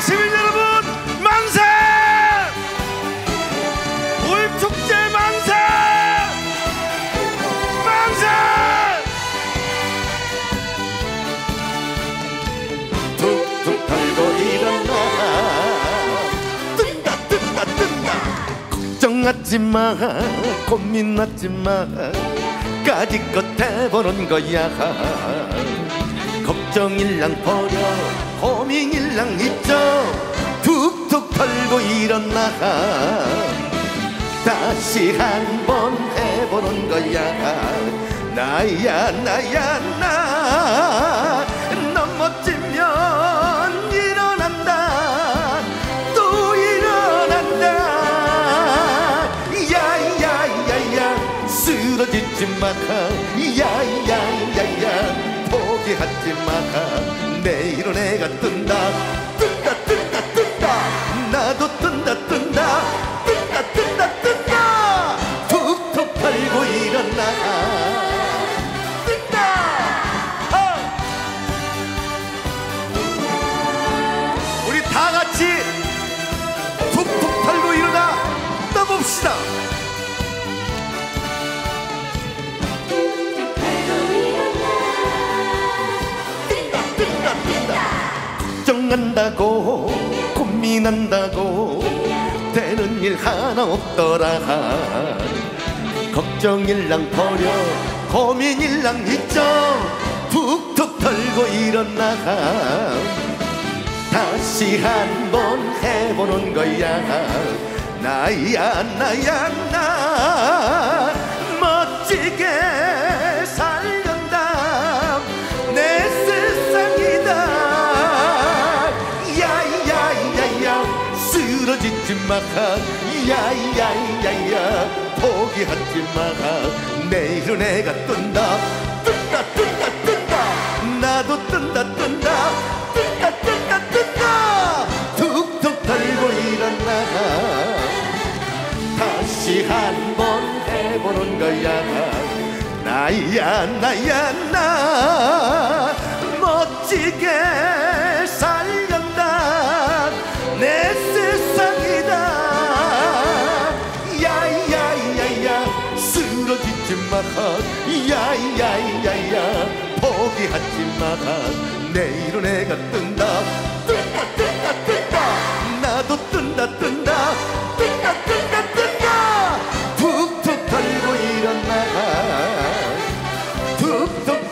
시민 여러분 만세! 보입축제 만세! 만세! 툭툭 털고 일어나 뜬다 뜬다 뜬다 걱정하지 마 고민하지 마 까짓것 해보는 거야 걱정일랑 버려 고민일랑 잊자 털고 일어나 다시 한 번 해보는 거야. 나야 나야 나. 넘어지면 일어난다. 또 일어난다. 야야야야. 쓰러지지 마 야야야야. 포기하지 마 내일은 해가 뜬다 걱정한다고 고민한다고 되는 일 하나 없더라 걱정일랑 버려 고민일랑 잊죠 툭툭 털고 일어나 다시 한번 해보는 거야. 나야 나야 나. 멋지게 쓰러지지 마 야야야야. 포기하지 마 내일은 내가 뜬다. 뜬다 뜬다 뜬다. 나도 뜬다 뜬다. 뜬다 뜬다 뜬다. 툭툭 털고 일어나. 다시 한번 해보는 거야. 나야 나야 나. 멋지게 쓰러지지 마 야야야야. 포기하지 마 내일은 해가 뜬다. 뜬다 뜬다 뜬다. 나도 뜬다 뜬다. 뜬다 뜬다 뜬다. 툭툭 털고 일어나. 툭툭